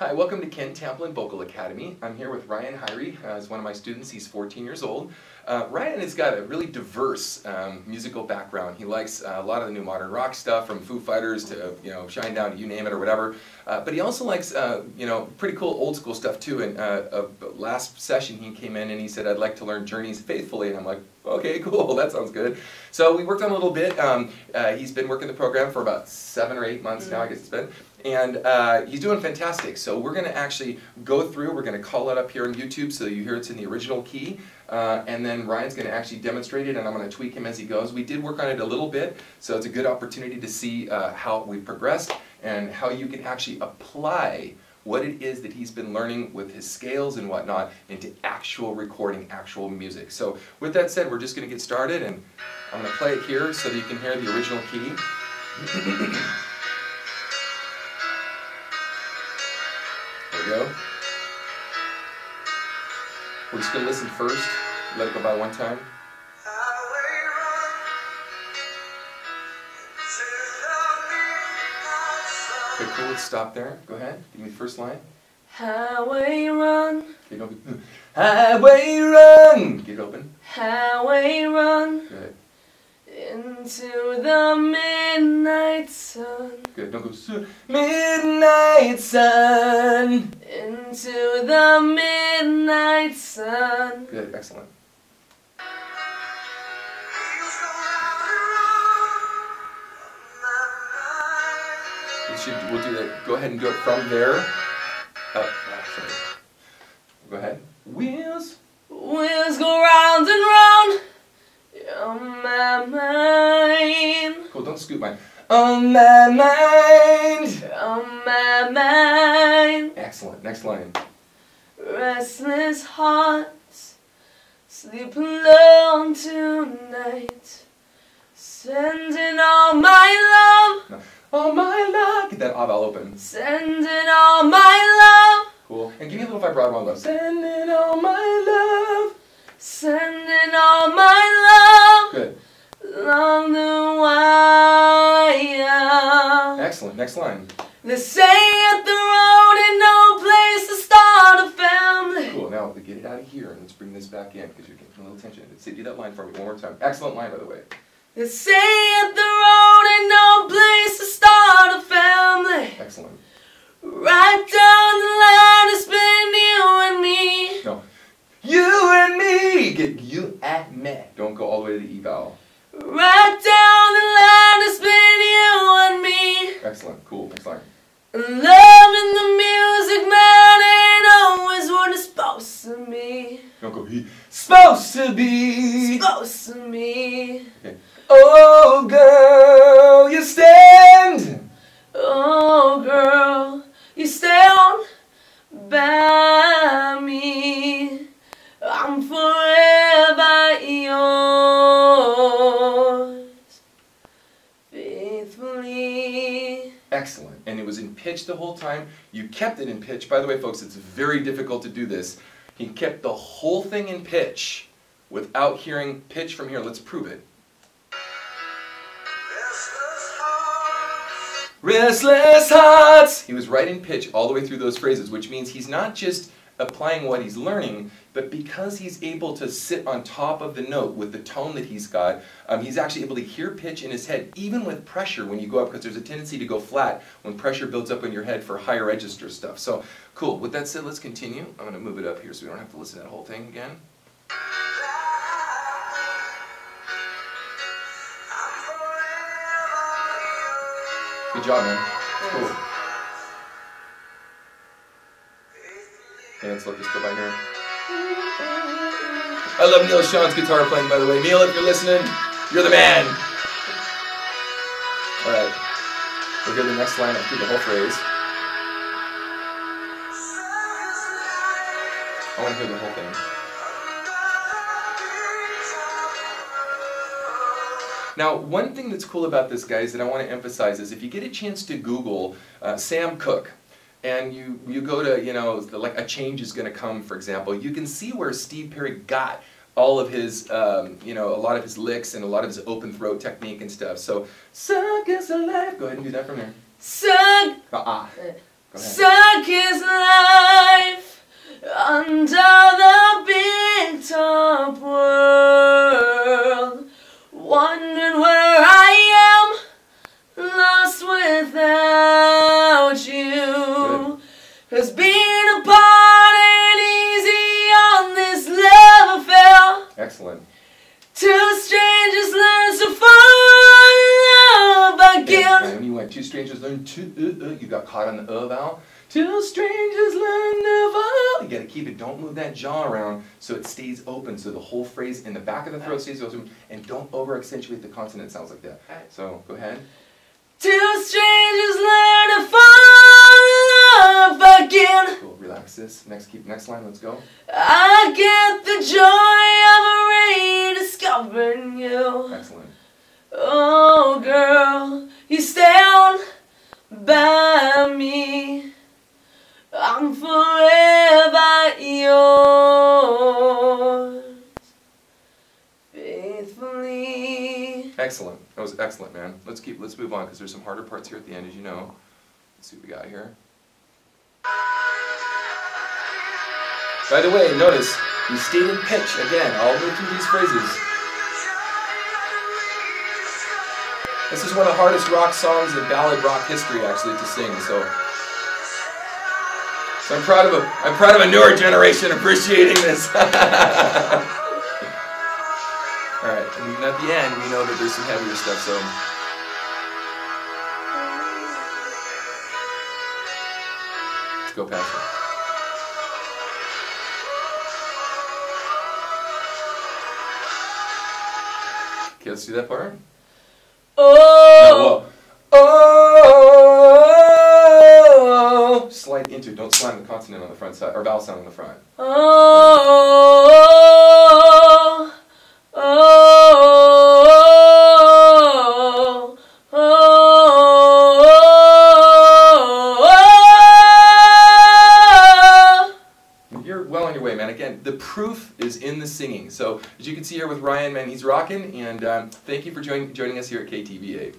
Hi, welcome to Ken Tamplin Vocal Academy. I'm here with Ryan Haeri uh, as one of my students. He's 14 years old. Uh, Ryan has got a really diverse um, musical background. He likes uh, a lot of the new modern rock stuff, from Foo Fighters to you know Shinedown, you name it or whatever. Uh, but he also likes uh, you know pretty cool old school stuff too. And uh, last session he came in and he said, "I'd like to learn Journeys faithfully," and I'm like, "Okay, cool, that sounds good." So we worked on a little bit. Um, he's been working the program for about seven or eight months mm -hmm. now, I guess it's been and uh, he's doing fantastic. So we're going to actually go through, we're going to call it up here on YouTube so you hear it's in the original key, uh, and then Ryan's going to actually demonstrate it and I'm going to tweak him as he goes. We did work on it a little bit, so it's a good opportunity to see uh, how we progressed and how you can actually apply what it is that he's been learning with his scales and whatnot into actual recording, actual music. So with that said, we're just going to get started and I'm going to play it here so that you can hear the original key. There we go. We're just going to listen first, let it go by one time. Okay, cool, let's stop there. Go ahead, give me the first line. Highway run. Get don't Highway run! Get open. Highway run. Good. Into the midnight sun. Good, don't go midnight sun. Into the midnight sun. Good, excellent. Should, we'll do that. Go ahead and do it from there. Oh, sorry. Go ahead. Wheels. Wheels go round and round on my mind. Cool, don't scoot mine. On my mind. On my mind. Excellent. Next line. Restless hearts sleep alone tonight. Sending all my love. All my love. Get that odd all open. Sending all my love. Cool. And give me a little vibrato on those. Sending all my love. Sending all my love. Good. Along the wire. Excellent. Next line. They say at the road ain't no place to start a family. Cool. Now get it out of here and let's bring this back in because you're getting a little tension. Say do that line for me one more time. Excellent line, by the way. They say at the ain't no place to start a family. Excellent. Right down the line, it's been you and me. No. You and me. Get you and me. Don't go all the way to the E vowel. Right down the line, it's been you and me. Excellent. Cool. Next line. Loving the music, man, ain't always what it's supposed to be. Don't go he. Supposed to be. Supposed to be. By me. I'm forever yours, faithfully. Excellent. And it was in pitch the whole time. You kept it in pitch. By the way, folks, it's very difficult to do this. He kept the whole thing in pitch without hearing pitch from here. Let's prove it. Restless hearts. He was right in pitch all the way through those phrases, which means he's not just applying what he's learning, but because he's able to sit on top of the note with the tone that he's got, um, he's actually able to hear pitch in his head, even with pressure when you go up, because there's a tendency to go flat when pressure builds up in your head for higher register stuff. So, cool. With that said, let's continue. I'm going to move it up here so we don't have to listen to that whole thing again. Good job, man. Cool. Okay, let's let this go by here. I love Neal Schon's guitar playing, by the way. Neal, if you're listening, you're the man. All right. We'll hear the next line up through the whole phrase. I want to hear the whole thing. Now, one thing that's cool about this, guys, that I want to emphasize is if you get a chance to Google uh, Sam Cooke, and you, you go to, you know, like a change is going to come, for example, you can see where Steve Perry got all of his, um, you know, a lot of his licks and a lot of his open throat technique and stuff. So, suck is alive. Go ahead and do that from there. Suck. Uh ah. Go ahead. Suck his life under the big top world. Excellent. Two strangers learn to fall in love again. when you went two strangers learn to, uh, uh, you got caught on the uh vowel. Two strangers learn the vowel. You gotta keep it, don't move that jaw around so it stays open, so the whole phrase in the back of the throat stays open, and don't over accentuate the consonant sounds like that. So, go ahead. Two strangers learn to fall in love again. Cool, relax this. Next, keep, next line, let's go. I get the joy Excellent. That was excellent, man. Let's keep, let's move on, because there's some harder parts here at the end, as you know. Let's see what we got here. By the way, notice, we stayed in pitch again, all the way through these phrases. This is one of the hardest rock songs in ballad rock history, actually, to sing. So, so I'm proud of a I'm proud of a newer generation appreciating this. All right, and even at the end, we know that there's some heavier stuff. So, let's go past it. Okay, let's do that part. Oh. No, oh, slight into. Don't slam the consonant on the front side or vowel sound on the front. Oh, proof is in the singing. So as you can see here with Ryan, man, he's rocking. And um, thank you for join, joining us here at KTVA.